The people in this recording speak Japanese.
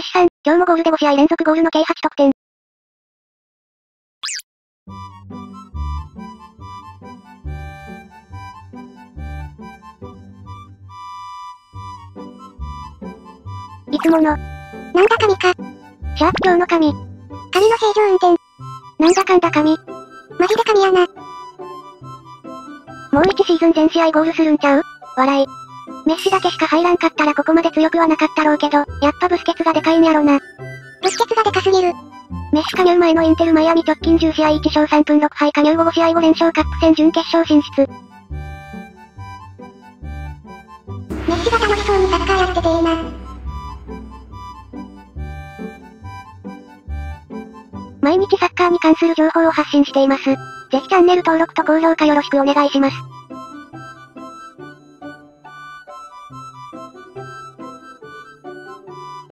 メッシさん、今日もゴールで5試合連続ゴールの計8得点。いつもの。なんだ神か。シャープ今日の神。神の正常運転。なんだかんだ神。マジで神やな。もう1シーズン全試合ゴールするんちゃう？笑い。メッシだけしか入らんかったらここまで強くはなかったろうけど、やっぱブスケツがでかいんやろな。ブスケツがでかすぎる。メッシ加入前のインテルマイアミ直近10試合1勝3分6敗加入後5試合5連勝カップ戦準決勝進出。メッシが楽しそうにサッカーやってていいな。毎日サッカーに関する情報を発信しています。ぜひチャンネル登録と高評価よろしくお願いします。